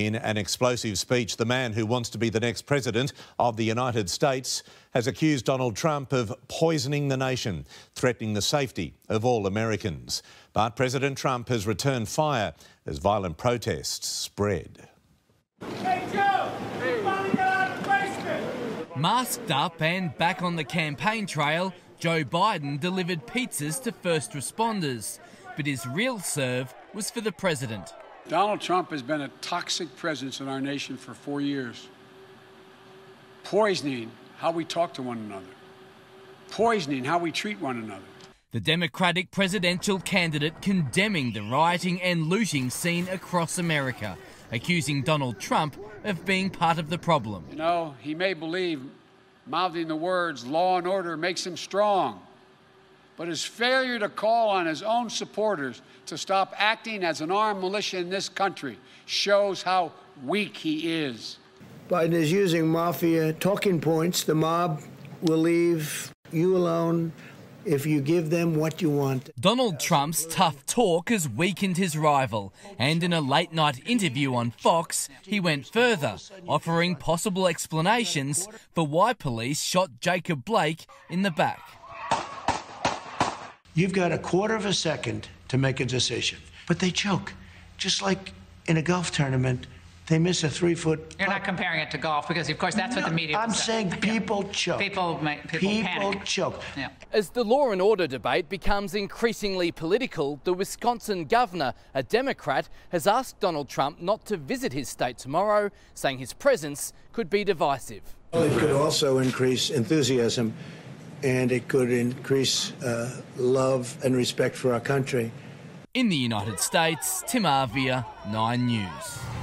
In an explosive speech, the man who wants to be the next president of the United States has accused Donald Trump of poisoning the nation, threatening the safety of all Americans. But President Trump has returned fire as violent protests spread. Hey, Joe! Hey. Finally got out of the basement! Masked up and back on the campaign trail, Joe Biden delivered pizzas to first responders. But his real serve was for the president. Donald Trump has been a toxic presence in our nation for four years, poisoning how we talk to one another, poisoning how we treat one another. The Democratic presidential candidate condemning the rioting and looting scene across America, accusing Donald Trump of being part of the problem. You know, he may believe mouthing the words law and order makes him strong. But his failure to call on his own supporters to stop acting as an armed militia in this country shows how weak he is. Biden is using mafia talking points. The mob will leave you alone if you give them what you want. Donald Trump's tough talk has weakened his rival, and in a late night interview on Fox, he went further, offering possible explanations for why police shot Jacob Blake in the back. You've got a quarter of a second to make a decision, but they choke. Just like in a golf tournament, they miss a three foot. You're not comparing it to golf because, of course, that's no, what the media. I'm saying people yeah. choke. People, make, people, people panic. choke. Yeah. As the law and order debate becomes increasingly political, the Wisconsin governor, a Democrat, has asked Donald Trump not to visit his state tomorrow, saying his presence could be divisive. It could also increase enthusiasm and it could increase uh, love and respect for our country. In the United States, Tim Arvier, 9 News.